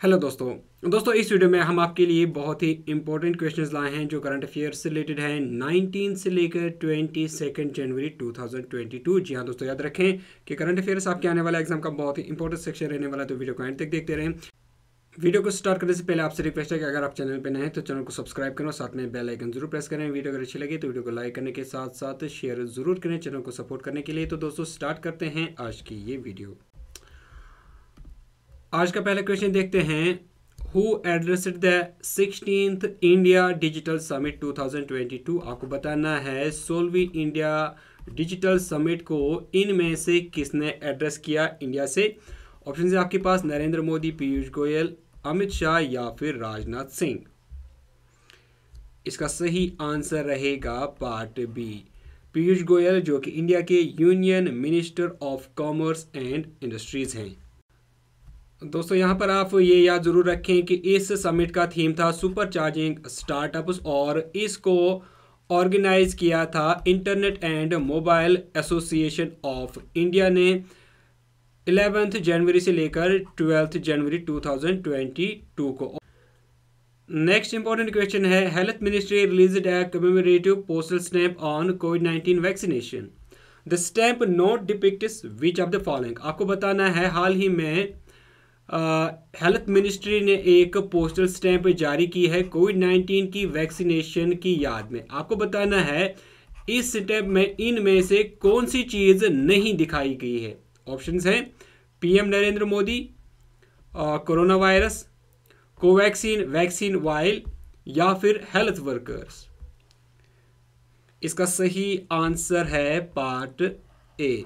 Hello दोस्तों। दोस्तों, इस वीडियो में हम आपके लिए बहुत ही इंपॉर्टेंट क्वेश्चंस लाए हैं जो करंट अफेयर से रिलेटेड हैं। 19 से लेकर 22 जनवरी 2022 जी हाँ दोस्तों, याद रखें कि करंट अफेयर्स आपके आने वाला एग्ज़ाम का बहुत ही इंपॉर्टेंट सेक्शन रहने वाला है तो वीडियो को एंड तक देखते रहें। वीडियो को स्टार्ट करने से पहले आपसे रिक्वेस्ट है कि अगर आप चैनल पर नए हैं तो चैनल को सब्सक्राइब करें और साथ में बेल आइकन ज़रूर प्रेस करें। वीडियो अगर अच्छी लगे तो वीडियो को लाइक करने के साथ साथ शेयर ज़रूर करें चैनल को सपोर्ट करने के लिए। तो दोस्तों स्टार्ट करते हैं आज की ये वीडियो। आज का पहला क्वेश्चन देखते हैं who addressed the sixteen India digital summit 2022 आपको बताना है, सोलहवीं इंडिया डिजिटल समिट को इनमें से किसने एड्रेस किया इंडिया से? ऑप्शन है आपके पास, नरेंद्र मोदी, पीयूष गोयल, अमित शाह या फिर राजनाथ सिंह। इसका सही आंसर रहेगा पार्ट बी पीयूष गोयल, जो कि इंडिया के union minister of commerce and industries हैं। दोस्तों, यहाँ पर आप ये याद ज़रूर रखें कि इस समिट का थीम था सुपर चार्जिंग स्टार्टअप्स और इसको ऑर्गेनाइज किया था internet and mobile association of India ने 11th जनवरी से लेकर 12th जनवरी 2022 को। नेक्स्ट इंपॉर्टेंट क्वेश्चन है health ministry release a commemorative postal stamp on covid 19 vaccination the stamp note depicts which of the following आपको बताना है, हाल ही में हेल्थ मिनिस्ट्री ने एक पोस्टल स्टैंप जारी की है कोविड नाइन्टीन की वैक्सीनेशन की याद में। आपको बताना है, इस स्टैंप में इनमें से कौन सी चीज़ नहीं दिखाई गई है? ऑप्शंस हैं, PM Narendra Modi corona virus, Covaxin, vaccine vial या फिर हेल्थ वर्कर्स। इसका सही आंसर है part A.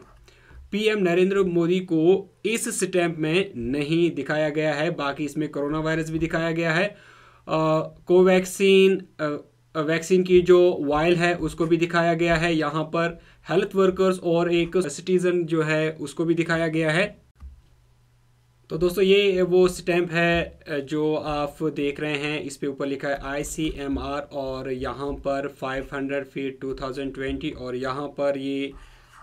PM Narendra Modi को इस स्टैंप में नहीं दिखाया गया है, बाकी इसमें कोरोना वायरस भी दिखाया गया है। कोवैक्सीन वैक्सीन की जो वायल है, उसको भी दिखाया गया है। यहाँ पर हेल्थ वर्कर्स और एक सिटीज़न जो है, उसको भी दिखाया गया है। तो दोस्तों, ये वो स्टैंप है जो आप देख रहे हैं। इस पे ऊपर लिखा है आई सी एम आर और यहाँ पर 500 फीट 2020 और यहाँ पर ये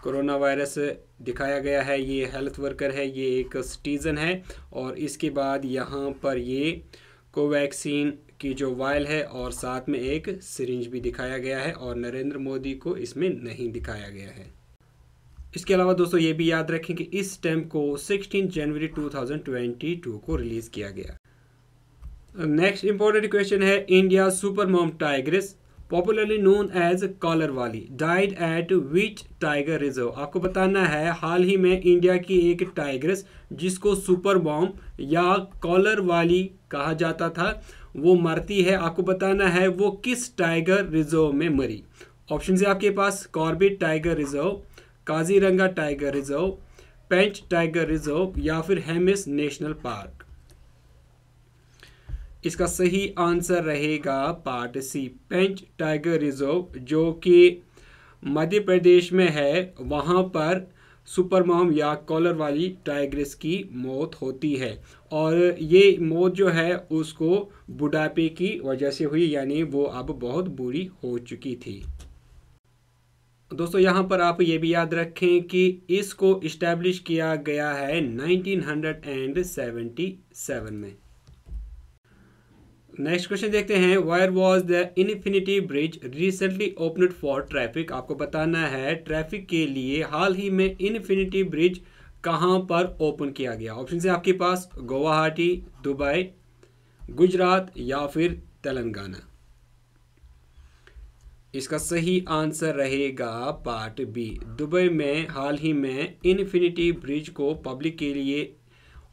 कोरोना वायरस दिखाया गया है, ये हेल्थ वर्कर है, ये एक सिटीज़न है और इसके बाद यहाँ पर ये कोवैक्सीन की जो वायल है और साथ में एक सिरिंज भी दिखाया गया है और नरेंद्र मोदी को इसमें नहीं दिखाया गया है। इसके अलावा दोस्तों ये भी याद रखें कि इस स्टैम्प को 16 जनवरी 2022 को रिलीज़ किया गया। नेक्स्ट इंपॉर्टेंट क्वेश्चन है India super mom tigress popularly known as Collarwali died at which tiger reserve आपको बताना है, हाल ही में इंडिया की एक टाइगर्स जिसको सुपर बॉम्ब या कॉलर वाली कहा जाता था, वो मरती है। आपको बताना है, वो किस टाइगर रिज़र्व में मरी? ऑप्शन है आपके पास Corbett tiger reserve Kaziranga tiger reserve Pench tiger reserve या फिर हेमिस नेशनल पार्क इसका सही आंसर रहेगा part C Pench tiger reserve, जो कि मध्य प्रदेश में है। वहाँ पर सुपरमॉम या कॉलर वाली टाइग्रेस की मौत होती है और ये मौत जो है उसको बुढ़ापे की वजह से हुई, यानी वो अब बहुत बुरी हो चुकी थी। दोस्तों, यहाँ पर आप ये भी याद रखें कि इसको इस्टेब्लिश किया गया है 1977 में। नेक्स्ट क्वेश्चन देखते हैं where was the infinity bridge recently opened for traffic आपको बताना है ट्रैफ़िक के लिए हाल ही में इनफिनिटी ब्रिज कहाँ पर ओपन किया गया? ऑप्शन है आपके पास, गुवाहाटी, दुबई, गुजरात या फिर तेलंगाना। इसका सही आंसर रहेगा पार्ट बी दुबई में हाल ही में इनफिनिटी ब्रिज को पब्लिक के लिए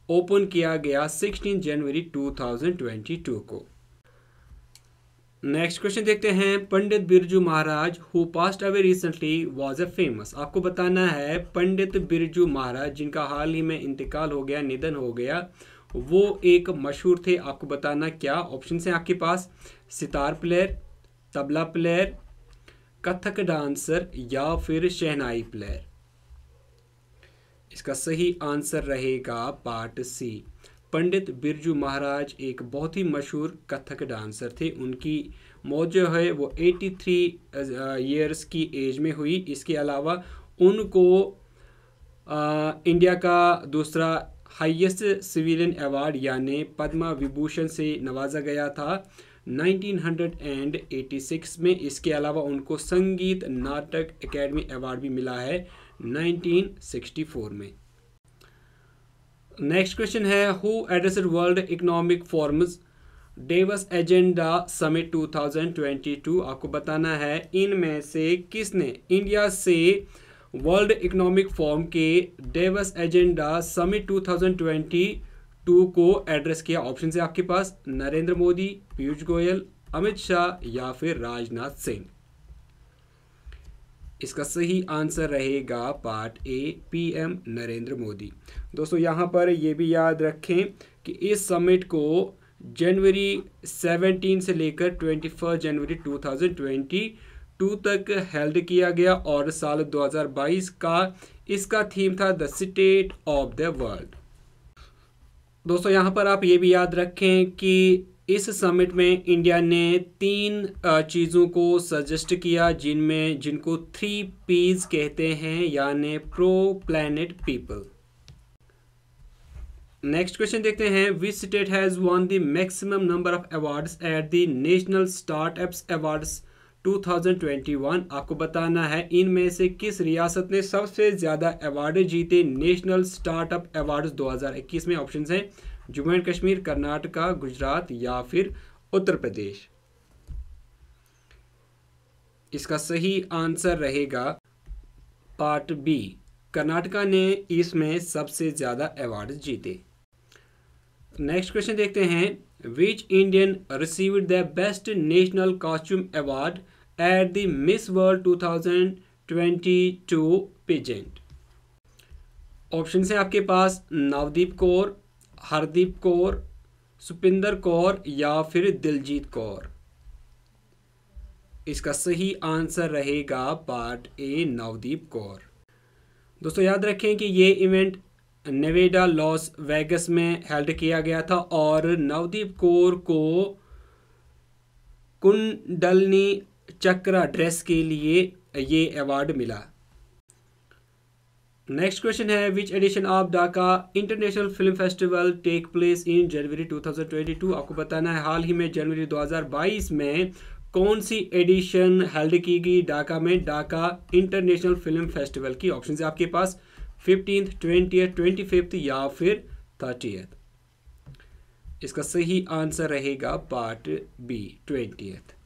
ओपन किया गया 16 जनवरी 2022 को। नेक्स्ट क्वेश्चन देखते हैं। Pandit Birju Maharaj who passed away recently was a famous आपको बताना है, पंडित बिरजू महाराज, जिनका हाल ही में इंतकाल हो गया, निधन हो गया, वो एक मशहूर थे। आपको बताना क्या ऑप्शन है आपके पास? Sitar player tabla player Kathak dancer या फिर शहनाई प्लेयर इसका सही आंसर रहेगा पार्ट सी पंडित बिरजू महाराज एक बहुत ही मशहूर कथक डांसर थे। उनकी मौत जो है वो 83 ईयर्स की एज में हुई। इसके अलावा उनको आ, इंडिया का दूसरा हाईएस्ट सिविलियन अवार्ड यानी पद्मा विभूषण से नवाजा गया था 1986 में। इसके अलावा उनको संगीत नाटक एकेडमी अवार्ड भी मिला है 1964 में। नेक्स्ट क्वेश्चन है who address world economic forums Davos agenda summit 2022 आपको बताना है, इनमें से किसने इंडिया से वर्ल्ड इकोनॉमिक फॉर्म के डेवस एजेंडा समिट 2022 को एड्रेस किया? ऑप्शन है आपके पास, नरेंद्र मोदी, पीयूष गोयल, अमित शाह या फिर राजनाथ सिंह। इसका सही आंसर रहेगा part A, PM Narendra Modi. दोस्तों, यहाँ पर यह भी याद रखें कि इस समिट को जनवरी 17 से लेकर 21 जनवरी 2022 तक हेल्ड किया गया और साल 2022 का इसका थीम था the state of the world दोस्तों, यहाँ पर आप ये भी याद रखें कि इस समिट में इंडिया ने तीन चीज़ों को सजेस्ट किया, जिनमें, जिनको थ्री पीज कहते हैं, यानी pro planet people next question देखते हैं। Which state has won the maximum number of awards at the national startups awards 2021 आपको बताना है, इनमें से किस रियासत ने सबसे ज़्यादा अवार्ड जीते नेशनल स्टार्टअप अवार्ड्स 2021 में? ऑप्शन हैं जम्मू एंड कश्मीर, कर्नाटका, गुजरात या फिर उत्तर प्रदेश। इसका सही आंसर रहेगा पार्ट बी। कर्नाटका ने इसमें सबसे ज़्यादा अवार्ड जीते। नेक्स्ट क्वेश्चन देखते हैं। Which Indian received the best national costume award at the miss world 2022 pageant option है आपके पास नवदीप कौर हरदीप कौर, सुपिंदर कौर या फिर दिलजीत कौर? इसका सही आंसर रहेगा पार्ट ए, नवदीप कौर। दोस्तों, याद रखें कि ये इवेंट नेवेडा, लॉस वेगस में हेल्ड किया गया था और नवदीप कौर को कुंडलनी चक्रा ड्रेस के लिए ये अवार्ड मिला। नेक्स्ट क्वेश्चन है which edition of Dhaka international film festival take place in January 2022 आपको बताना है, हाल ही में जनवरी 2022 में कौन सी एडिशन हेल्ड की गई ढाका में ढाका इंटरनेशनल फ़िल्म फेस्टिवल की ऑप्शन है आपके पास? फिफ्टींथ ट्वेंटी ट्वेंटी फिफ्थ या फिर थर्टीथ इसका सही आंसर रहेगा part B twentieth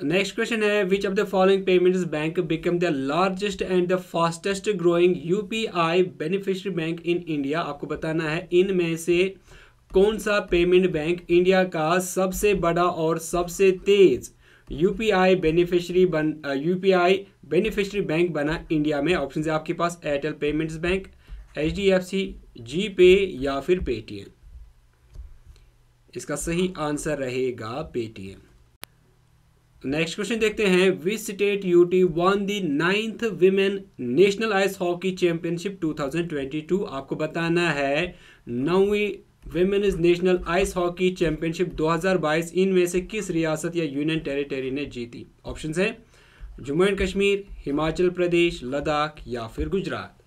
next question है which of the following payments bank become the largest and the fastest growing UPI beneficiary bank in India आपको बताना है, इनमें से कौन सा पेमेंट बैंक इंडिया का सबसे बड़ा और सबसे तेज यूपीआई बेनिफिशरी बन यूपीआई बेनिफिशरी बैंक बना इंडिया में? ऑप्शन है आपके पास Airtel payments bank H D F C G pay या फिर पेटीएम इसका सही आंसर रहेगा पेटीएम नेक्स्ट क्वेश्चन देखते हैं. Which state UT won the ninth women national ice hockey championship 2022 आपको बताना है. नौवीं women's national ice hockey championship 2022 इनमें से किस रियासत या यूनियन टेरिटरी ने जीती? ऑप्शन है. जम्मू एंड कश्मीर, हिमाचल प्रदेश, लद्दाख या फिर गुजरात?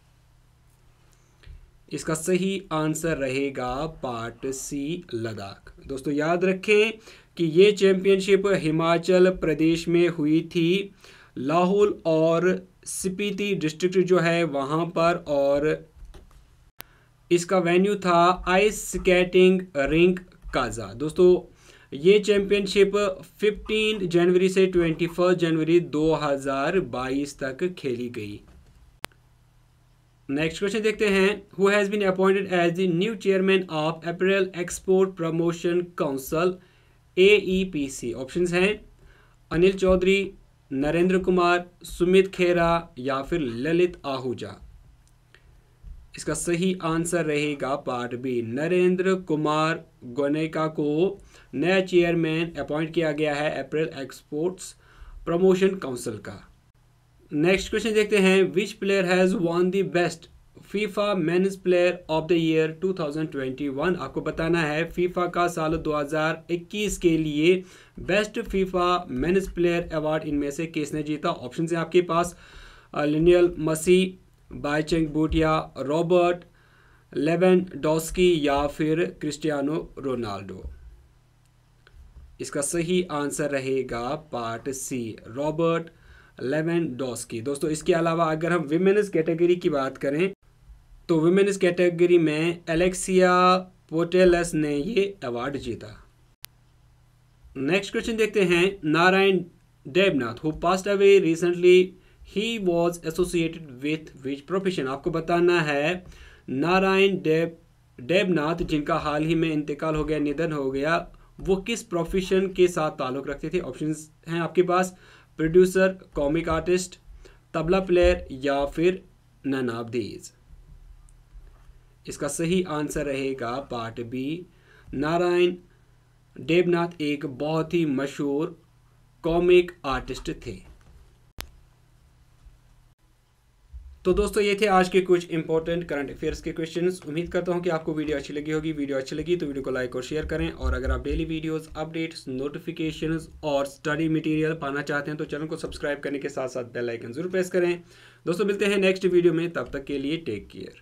इसका सही आंसर रहेगा पार्ट सी, लद्दाख। दोस्तों, याद रखें कि ये चैंपियनशिप हिमाचल प्रदेश में हुई थी। लाहौल और स्पीति डिस्ट्रिक्ट जो है वहाँ पर और इसका वेन्यू था आइस स्केटिंग रिंक काजा। दोस्तों, ये चैंपियनशिप 15 जनवरी से 21 जनवरी 2022 तक खेली गई। नेक्स्ट क्वेश्चन देखते हैं। Who has been appointed as the new chairman of apparel export promotion council AEPC options हैं अनिल चौधरी, नरेंद्र कुमार, सुमित खेरा या फिर ललित आहूजा। इसका सही आंसर रहेगा पार्ट बी। नरेंद्र कुमार गोनेका को नया चेयरमैन अपॉइंट किया गया है अप्रैल एक्सपोर्ट्स प्रमोशन काउंसिल का। नेक्स्ट क्वेश्चन देखते हैं which player has won the best FIFA men's player of the year 2021 आपको बताना है, फीफा का साल 2021 के लिए best FIFA men's player award इनमें से किसने जीता? ऑप्शन है आपके पास Lionel Messi Bhaichung Bhutia Robert Lewandowski या फिर क्रिस्टियानो रोनाल्डो। इसका सही आंसर रहेगा part C, Robert Lewandowski दोस्तों, इसके अलावा अगर हम विमेन्स कैटेगरी की बात करें तो विमेन्स कैटेगरी में एलेक्सिया पोटेलस ने ये अवार्ड जीता। नेक्स्ट क्वेश्चन देखते हैं, Narayan Debnath who passed away recently he was associated with which profession आपको बताना है, नारायण देव, देवनाथ, जिनका हाल ही में इंतकाल हो गया, निधन हो गया, वो किस प्रोफेशन के साथ ताल्लुक़ रखते थे? ऑप्शंस हैं आपके पास producer comic artist tabla player या फिर नन ऑफ़ दीज इसका सही आंसर रहेगा पार्ट बी। नारायण देवनाथ एक बहुत ही मशहूर कॉमिक आर्टिस्ट थे। तो दोस्तों, ये थे आज के कुछ इंपॉर्टेंट करंट अफेयर्स के क्वेश्चंस उम्मीद करता हूँ कि आपको वीडियो अच्छी लगी होगी। वीडियो अच्छी लगी तो वीडियो को लाइक और शेयर करें और अगर आप डेली वीडियोस अपडेट्स नोटिफिकेशंस और स्टडी मटेरियल पाना चाहते हैं तो चैनल को सब्सक्राइब करने के साथ साथ बेल आइकन ज़रूर प्रेस करें। दोस्तों, मिलते हैं नेक्स्ट वीडियो में। तब तक के लिए टेक केयर